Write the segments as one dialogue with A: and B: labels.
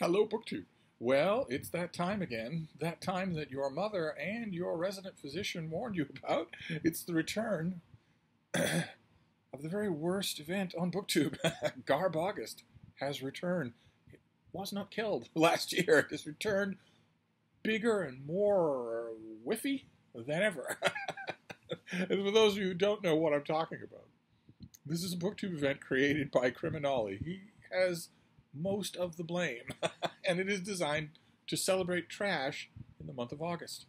A: Hello, BookTube. Well, it's that time again. That time that your mother and your resident physician warned you about. It's the return of the very worst event on BookTube. Garbaugust has returned. It was not killed last year. It has returned bigger and more whiffy than ever. and for those of you who don't know what I'm talking about, this is a BookTube event created by CriminOlly. He has most of the blame, and it is designed to celebrate trash in the month of August.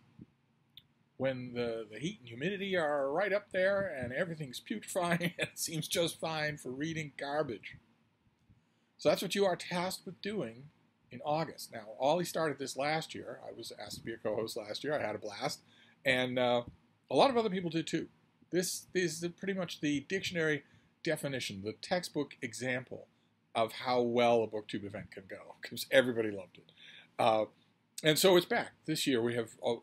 A: When the, the heat and humidity are right up there and everything's putrefying and it seems just fine for reading garbage. So that's what you are tasked with doing in August. Now, Olly started this last year. I was asked to be a co host last year. I had a blast. And uh, a lot of other people did too. This is pretty much the dictionary definition, the textbook example of how well a booktube event can go because everybody loved it. Uh, and so it's back this year. We have uh,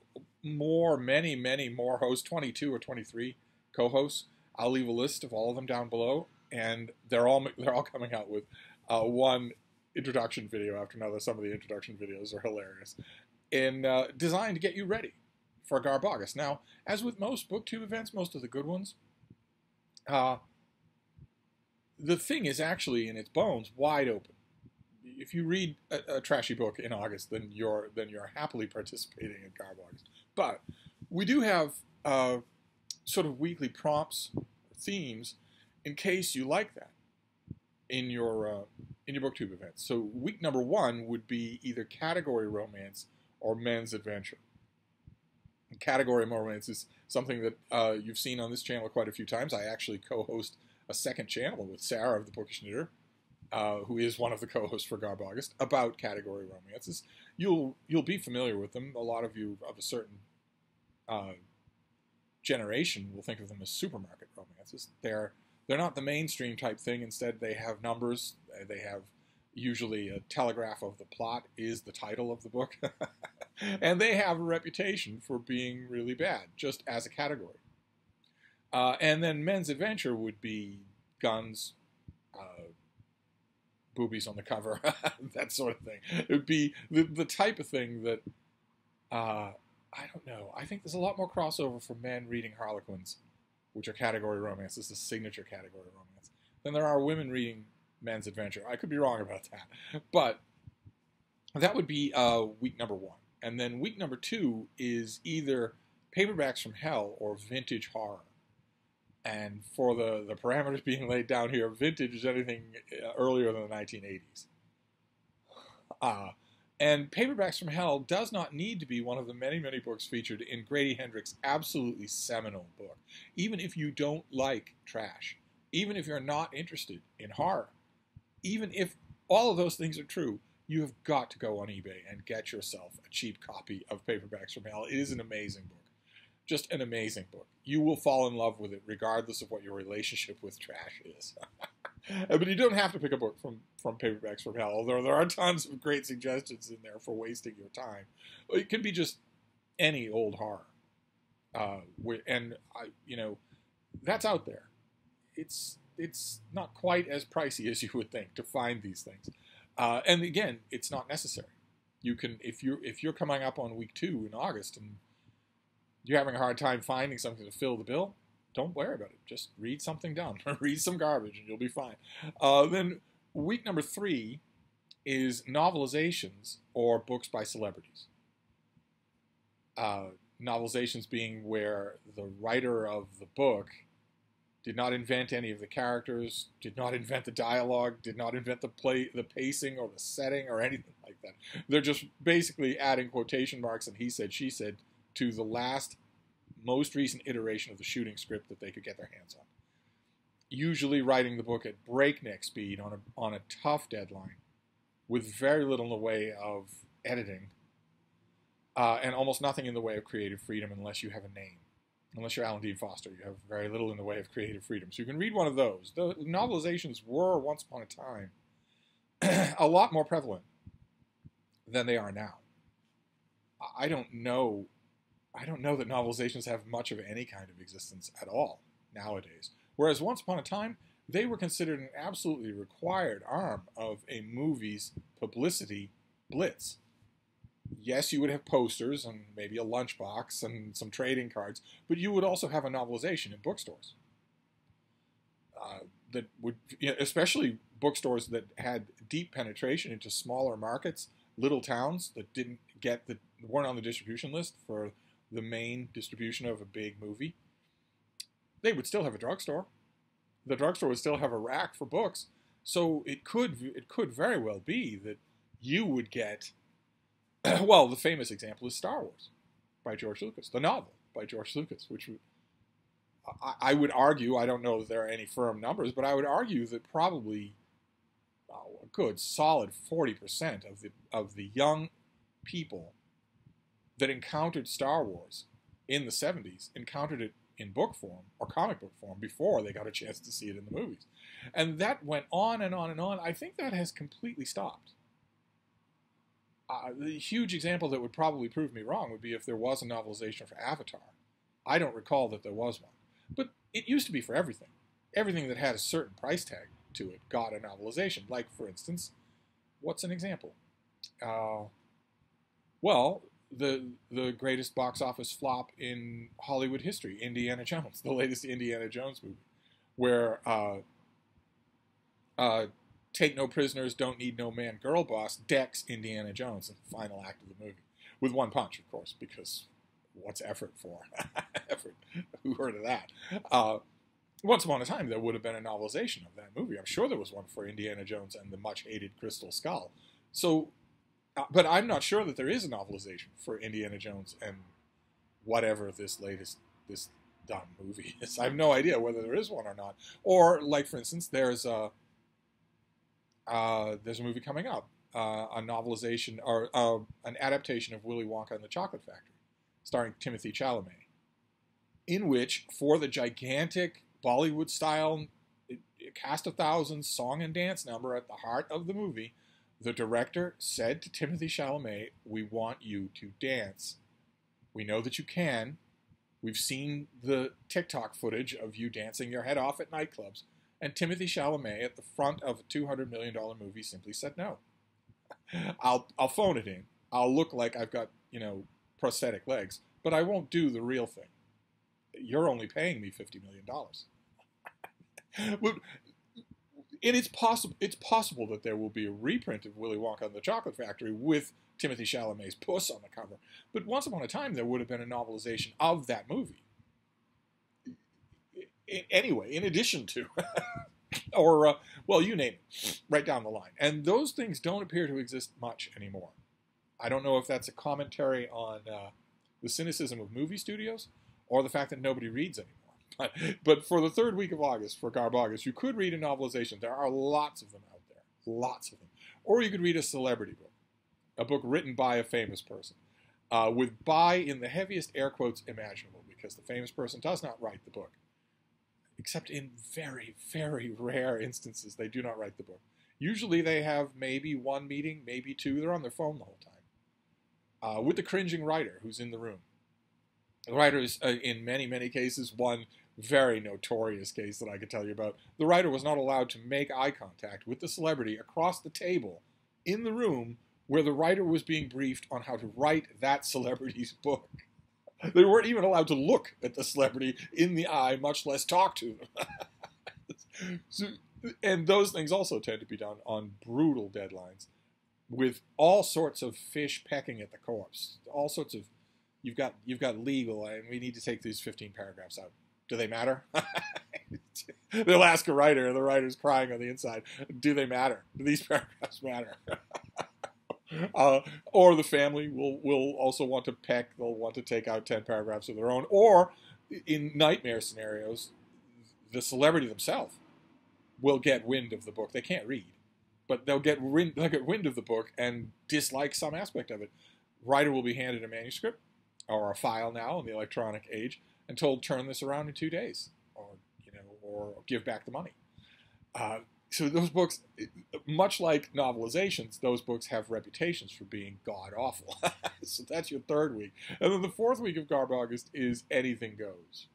A: more, many, many more hosts, 22 or 23 co-hosts. I'll leave a list of all of them down below, and they're all they're all coming out with uh, one introduction video after another. Some of the introduction videos are hilarious, and uh, designed to get you ready for Garbaugust. Now, as with most booktube events, most of the good ones, uh, the thing is actually in its bones wide open. If you read a, a, trashy book in August, then you're then you're happily participating in Garbaugust. But we do have uh, sort of weekly prompts, themes, in case you like that in your uh, in your booktube events. So week number one would be either category romance or men's adventure. Category romance is something that uh, you've seen on this channel quite a few times. I actually co-host a second channel with Sarah of the Bookish Knitter, uh, who is one of the co-hosts for Garbaugust, about category romances. You'll you'll be familiar with them. A lot of you of a certain uh, generation will think of them as supermarket romances. They're they're not the mainstream type thing. Instead, they have numbers. They have usually a telegraph of the plot is the title of the book, and they have a reputation for being really bad, just as a category. Uh, and then men's adventure would be guns, uh, boobies on the cover, that sort of thing. It would be the, the type of thing that, uh, I don't know. I think there's a lot more crossover for men reading Harlequins, which are category romance, romances, the signature category romance, than there are women reading men's adventure. I could be wrong about that. But that would be uh, week number one. And then week number two is either paperbacks from hell or vintage horror. And for the, the parameters being laid down here, vintage is anything uh, earlier than the 1980s. Uh, and Paperbacks from Hell does not need to be one of the many, many books featured in Grady Hendrix's absolutely seminal book. Even if you don't like trash, even if you're not interested in horror, even if all of those things are true, you have got to go on eBay and get yourself a cheap copy of Paperbacks from Hell. It is an amazing book just an amazing book. You will fall in love with it regardless of what your relationship with trash is. but you don't have to pick a book from, from Paperbacks from Hell, although there are tons of great suggestions in there for wasting your time. It can be just any old horror. Uh, and, I, you know, that's out there. It's, it's not quite as pricey as you would think to find these things. Uh, and again, it's not necessary. You can, if you're, if you're coming up on week two in August and you're having a hard time finding something to fill the bill, don't worry about it. Just read something dumb, read some garbage, and you'll be fine. Uh, then week number three is novelizations or books by celebrities. Uh, novelizations being where the writer of the book did not invent any of the characters, did not invent the dialogue, did not invent the play, the pacing, or the setting, or anything like that. They're just basically adding quotation marks and he said, she said to the last, most recent iteration of the shooting script that they could get their hands on. Usually writing the book at breakneck speed on a, on a tough deadline with very little in the way of editing uh, and almost nothing in the way of creative freedom unless you have a name. Unless you're Alan Dean Foster, you have very little in the way of creative freedom. So you can read one of those. The novelizations were, once upon a time, a lot more prevalent than they are now. I don't know I don't know that novelizations have much of any kind of existence at all nowadays. Whereas once upon a time, they were considered an absolutely required arm of a movie's publicity blitz. Yes, you would have posters and maybe a lunchbox and some trading cards, but you would also have a novelization in bookstores. Uh, that would, especially bookstores that had deep penetration into smaller markets, little towns that didn't get the weren't on the distribution list for the main distribution of a big movie. They would still have a drugstore. The drugstore would still have a rack for books, so it could it could very well be that you would get. well, the famous example is Star Wars by George Lucas, the novel by George Lucas, which I, would argue, I don't know if there are any firm numbers, but I would argue that probably oh, a good solid 40% of the, of the young people that encountered Star Wars in the 70s encountered it in book form or comic book form before they got a chance to see it in the movies. And that went on and on and on. I think that has completely stopped. Uh, the huge example that would probably prove me wrong would be if there was a novelization for Avatar. I don't recall that there was one. But it used to be for everything. Everything that had a certain price tag to it got a novelization. Like, for instance, what's an example? Uh, well, the the greatest box office flop in Hollywood history, Indiana Jones, the latest Indiana Jones movie, where uh, uh, Take No Prisoners, Don't Need No Man, Girl Boss decks Indiana Jones in the final act of the movie. With one punch, of course, because what's effort for? effort. Who heard of that? Uh, once upon a time, there would have been a novelization of that movie. I'm sure there was one for Indiana Jones and the much hated Crystal Skull. So, but I'm not sure that there is a novelization for Indiana Jones and whatever this latest this dumb movie is. I have no idea whether there is one or not. Or, like for instance, there's a uh, there's a movie coming up, uh, a novelization or uh, an adaptation of Willy Wonka and the Chocolate Factory starring Timothée Chalamet, in which, for the gigantic Bollywood style cast of thousands song and dance number at the heart of the movie, the director said to Timothée Chalamet, We want you to dance. We know that you can. We've seen the TikTok footage of you dancing your head off at nightclubs. And Timothée Chalamet, at the front of a $200 million movie, simply said no. I'll, I'll phone it in. I'll look like I've got, you know, prosthetic legs, but I won't do the real thing. You're only paying me $50 million. and it's possible it's possible that there will be a reprint of Willy Wonka and the Chocolate Factory with Timothée Chalamet's puss on the cover. But once upon a time, there would have been a novelization of that movie. Anyway, in addition to, or uh, well, you name it, right down the line, and those things don't appear to exist much anymore. I don't know if that's a commentary on uh, the cynicism of movie studios or the fact that nobody reads anymore. But, but for the third week of August, for Garbaugust, you could read a novelization. There are lots of them out there, lots of them. Or you could read a celebrity book, a book written by a famous person, uh, with by in the heaviest air quotes imaginable, because the famous person does not write the book. Except in very, very rare instances, they do not write the book. Usually they have maybe one meeting, maybe two. They're on their phone the whole time uh, with the cringing writer who's in the room. The writer is, uh, in many, many cases, one very notorious case that I could tell you about. The writer was not allowed to make eye contact with the celebrity across the table in the room where the writer was being briefed on how to write that celebrity's book. They weren't even allowed to look at the celebrity in the eye, much less talk to them. so, and those things also tend to be done on brutal deadlines with all sorts of fish pecking at the corpse. All sorts of you've got you've got legal, and we need to take these 15 paragraphs out. Do they matter? They'll ask a writer, the writer's crying on the inside. Do they matter? Do these paragraphs matter? uh, or the family will will also want to peck. They'll want to take out 10 paragraphs of their own. Or in nightmare scenarios, the celebrity themselves will get wind of the book. They can't read but they'll get wind, they'll get wind of the book and dislike some aspect of it. Writer will be handed a manuscript or a file now in the electronic age and told turn this around in two days, or you know, or give back the money. Uh, so those books, much like novelizations, those books have reputations for being god awful. so that's your third week, and then the fourth week of Garbaugust is anything goes.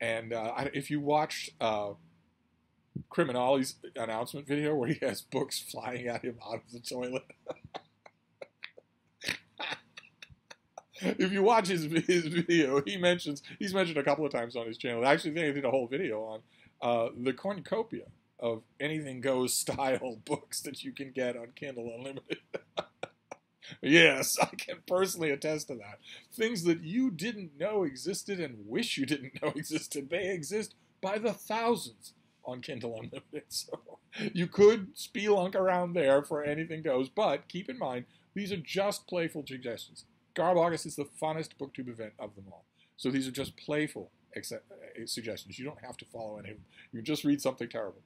A: And uh, if you watched uh, announcement video where he has books flying at him out of the toilet. if you watch his, his video, he mentions he's mentioned a couple of times on his channel. Actually I did a whole video on uh, the cornucopia of anything goes style books that you can get on Kindle Unlimited. yes, I can personally attest to that. Things that you didn't know existed and wish you didn't know existed. They exist by the thousands on Kindle Unlimited. So you could spelunk around there for anything goes, but keep in mind, these are just playful suggestions. Garbaugust is the funnest booktube event of them all. So these are just playful uh, suggestions. You don't have to follow any of them. You just read something terrible.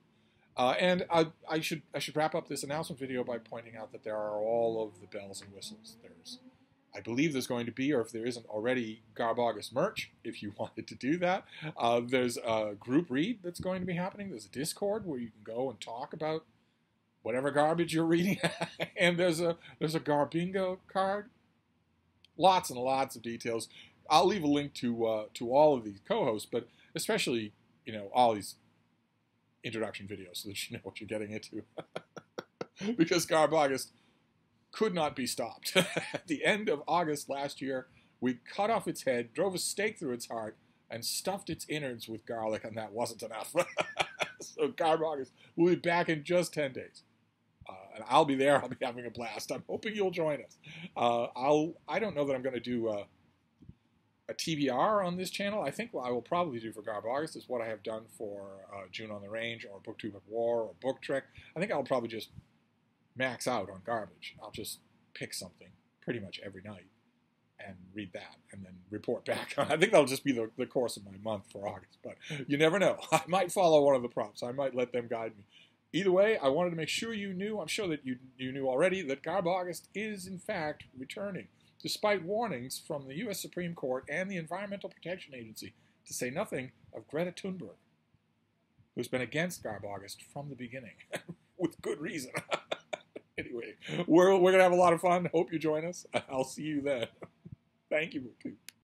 A: Uh, and I, I, should I should wrap up this announcement video by pointing out that there are all of the bells and whistles. There's, I believe there's going to be, or if there isn't already, Garbaugust merch. If you wanted to do that, uh, there's a group read that's going to be happening. There's a Discord where you can go and talk about whatever garbage you're reading, and there's a there's a Garbingo card. Lots and lots of details. I'll leave a link to uh, to all of these co-hosts, but especially you know Olly's introduction video so that you know what you're getting into. because Garbaugust could not be stopped. At the end of August last year, we cut off its head, drove a stake through its heart, and stuffed its innards with garlic, and that wasn't enough. so Garbaugust will be back in just 10 days. Uh, and I'll be there. I'll be having a blast. I'm hoping you'll join us. Uh, I'll. I don't know that I'm going to do uh, a TBR on this channel. I think what I will probably do for Garbaugust is what I have done for June on the Range or Booktube at War or Book Trek. I think I'll probably just max out on garbage. I'll just pick something pretty much every night and read that and then report back. I think that'll just be the, the course of my month for August, but you never know. I might follow one of the prompts. I might let them guide me. Either way, I wanted to make sure you knew, I'm sure that you, you knew already, that Garbaugust is in fact returning despite warnings from the U.S. Supreme Court and the Environmental Protection Agency, to say nothing of Greta Thunberg, who's been against Garb August from the beginning, with good reason. anyway, we're, we're going to have a lot of fun. Hope you join us. I'll see you then. Thank you,